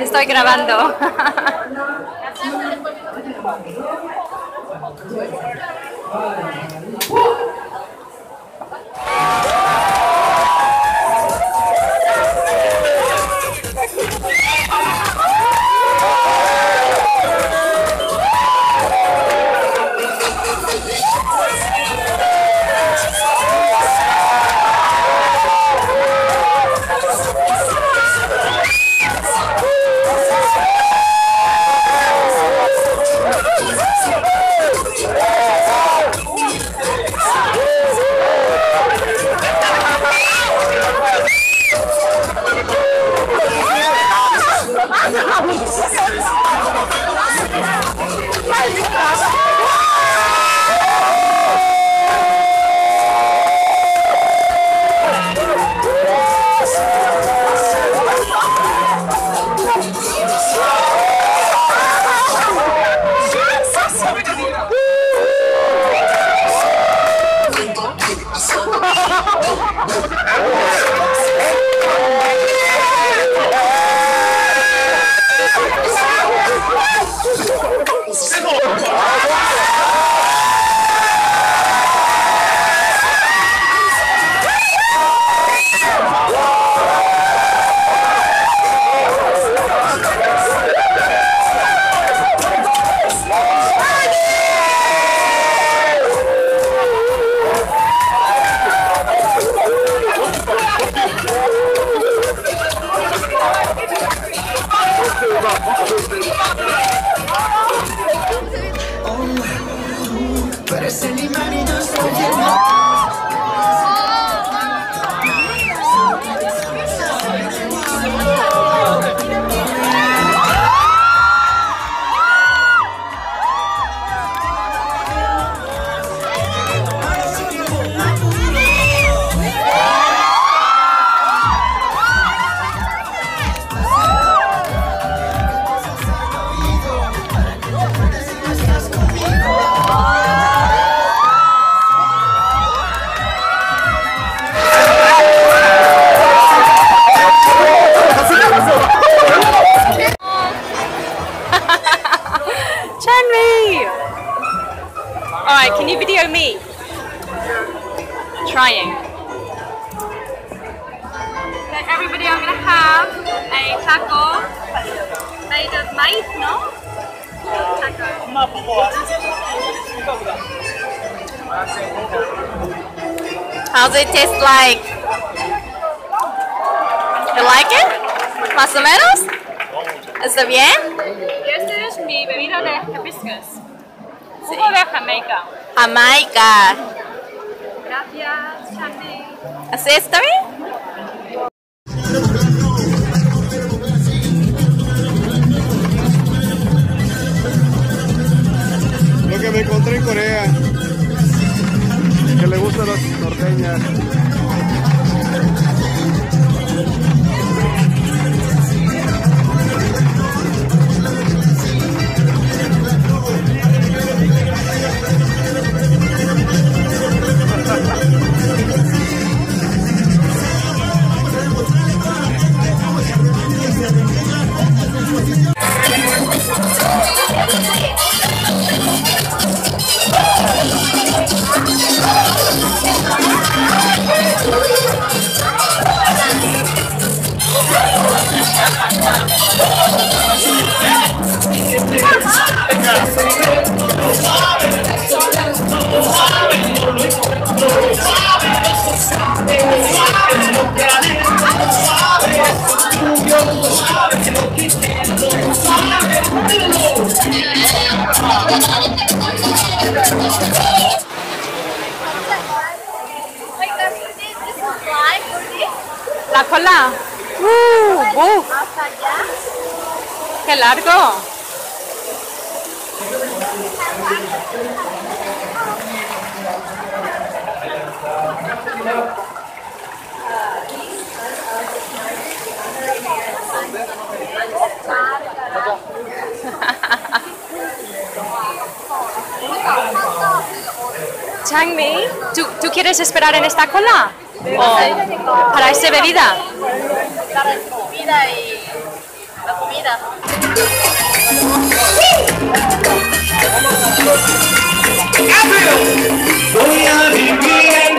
Estoy grabando. So every video I'm gonna have a taco made of maize, no? Taco. How's it taste like? You like it? ¿Más o menos? ¿Está bien? Y este es mi bebida de hibiscus. Jugo de Jamaica. Jamaica. Gracias, Chandy. ¿Así está bien? encontrei Coreia. La cola. Uh, uf, qué largo. Changmi, ¿tú, ¿tú quieres esperar en esta cola? ¿O para esa bebida? Para bebida y la comida. Voy a vivir en